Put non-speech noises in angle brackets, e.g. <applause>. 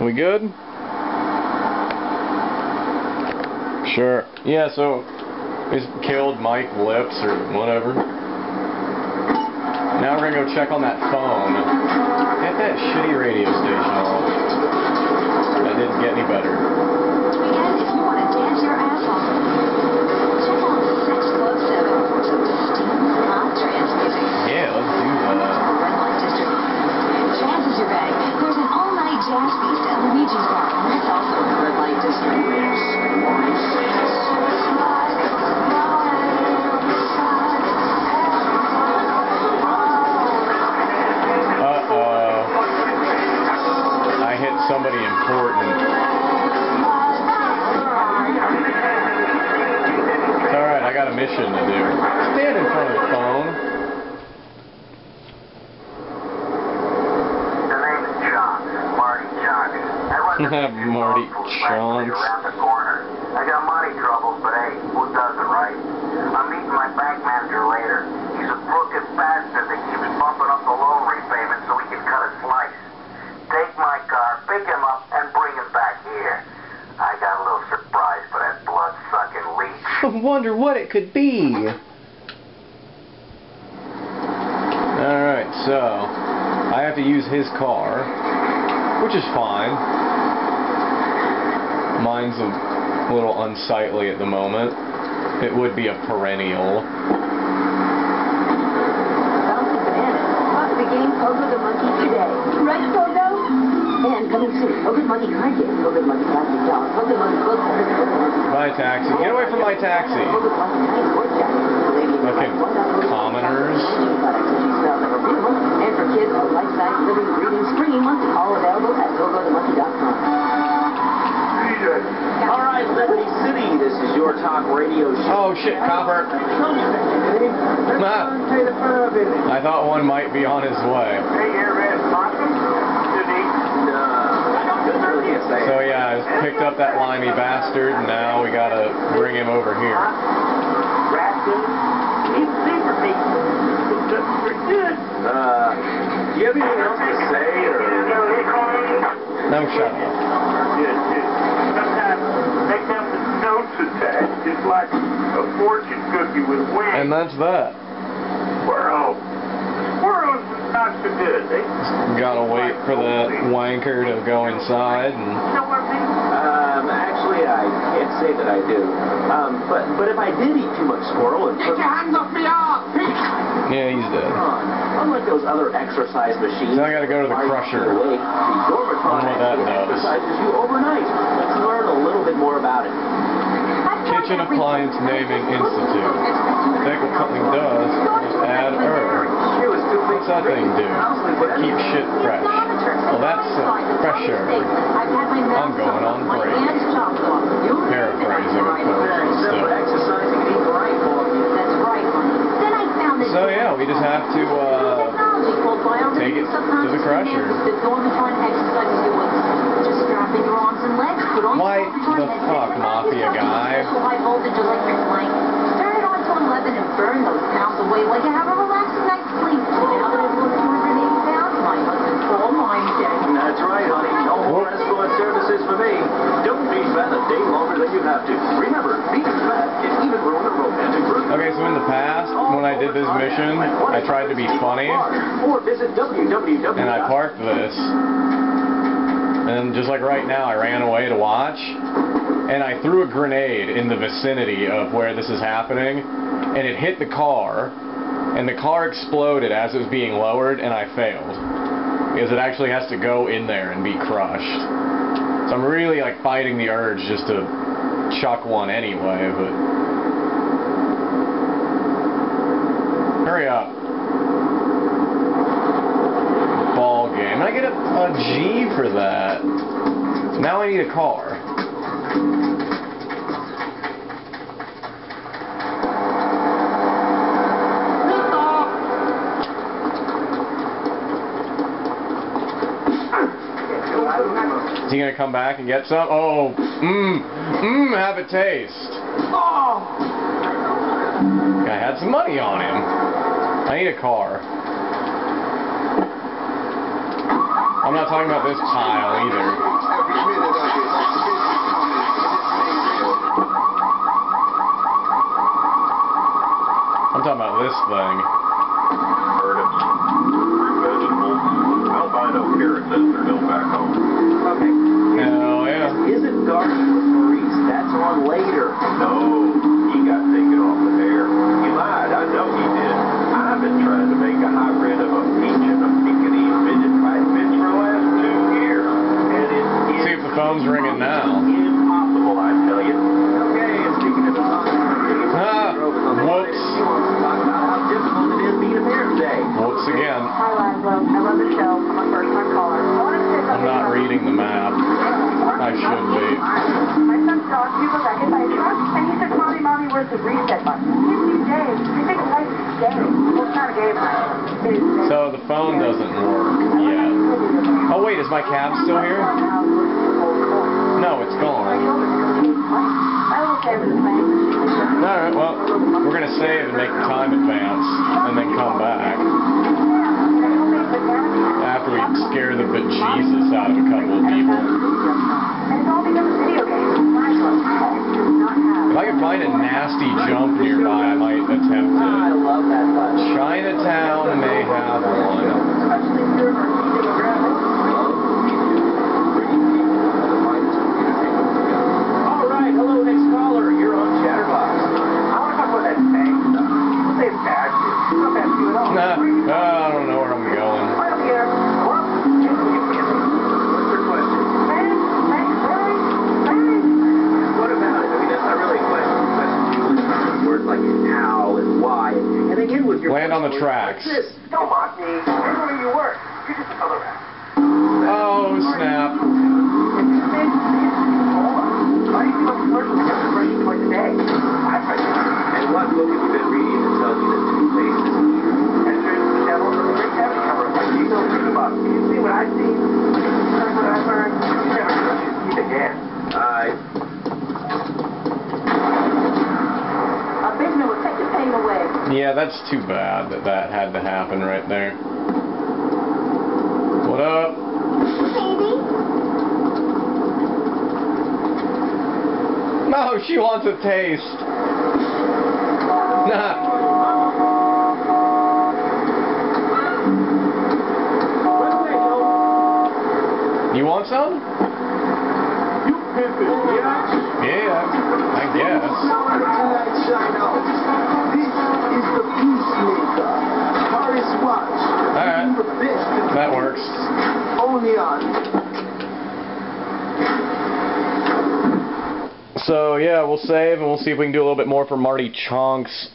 We good? Sure. Yeah, so we killed Mike Lips or whatever. Now we're gonna go check on that phone. Get that shitty radio hit somebody important. It's alright, I got a mission to do. Stand in front of the phone. The name is Chonks, Marty Chonks. I run the <laughs> Marty food Chonks. around the corner. I got money troubles, but hey, who doesn't, right? I'm meeting my bank manager later. He's a crooked bastard that keeps bumping up the loan repayment so he can cut a slice. Take my car, pick him up, and bring him back here. I got a little surprise for that blood-sucking leech. I <laughs> wonder what it could be. Alright, so I have to use his car, which is fine. Mine's a little unsightly at the moment. It would be a perennial. Bouncy Bananas. Pop the game Pogo the Monkey today. Right, Pogo? And coming soon, Pogo Monkey card game, Pogo Monkey plastic doll, Pogo Monkey book, My taxi. Get away from my taxi. Pogo Monkey tiny sports jacket. Lady in Fucking dollar commoners. products that she smells are real. And for kids, a life-size living, breathing, springy monkey. All available at PogoTheMonkey.com. All right, Liberty City, this is your talk radio show. Oh shit, copper. Ah, Pay the fur. I thought one might be on his way. So yeah, I just picked up that limey bastard, and now we gotta bring him over here. Rascal. He's super neat. That's pretty good. Uh, do you have anything else to say, or? No, shut up. Sometimes they come with notes attached, just like a fortune cookie with wings. And that's that. Squirrel. Squirrels are not so good. They Gotta wait for that wanker to go inside, and know what I mean? Um, actually, I can't say that I do. Um, but but if I did eat too much squirrel and Get your hands off me off! yeah, he's dead. Unlike those other exercise machines. Now I gotta go to the crusher. keep you awake, the Dormitron Wonder what that does. exercises you overnight. Let's learn a little bit more about it. Kitchen Appliance Naming Institute. I think what something does is add herb. What's that thing do? Keep shit fresh. Well, that's uh, fresher. I'm going on break. Paraphrasing, of course, still. and that So yeah, we just have to uh, take it to the crusher. Why the fuck, Mafia guy? Turn it on to 11 and burn those pounds away like you have a That's right, honey. No more escort services for me. Don't be fat a day longer than you have to. Remember, being fat can even ruin a romantic group. Okay, so in the past, when I did this mission, I tried to be funny, Or visit www. and I parked this. And just like right now, I ran away to watch, and I threw a grenade in the vicinity of where this is happening, and it hit the car, and the car exploded as it was being lowered, and I failed. Because it actually has to go in there and be crushed. So I'm really like fighting the urge just to chuck one anyway, but... Hurry up. Ball game. I get a, a G for that. Now I need a car. Gonna come back and get some? Oh, mmm, mmm, have a taste. Oh. Guy had some money on him. I need a car. I'm not talking about this pile either. Every minute of it. This is coming. This ain't real. I'm talking about this thing. Turnips, vegetables, albino carrots as they're Hi, I love the show. I'm a first-time caller. I wanted to say I'm not reading the map. I should be. My son's dog, he was hit by a truck, and he said, Mommy, Mommy, where's the reset button? It's new day. I think life is gay. Well, it's not a game night. It is gay. So the phone doesn't work yet. Oh wait, is my cab still here? No, it's gone. I will say it was the same. Alright, well, we're gonna save and make time advance, and then come back. After we scare the bejesus out of a couple of people. And it's all because of video games. does not have. If I can find a nasty jump nearby, I might attempt it. love that touch. Chinatown may have one. How and why, and end with your Land on the tracks. Like this. Don't mock me. You're you work. You're just another ass. Oh, snap. Why do you think Yeah, that's too bad that that had to happen right there. What up? Baby? No, she wants a taste. Nah. You want some? Bitch. Yeah, I guess. Is the Watch. Alright. That works. So yeah, we'll save and we'll see if we can do a little bit more for Marty Chonks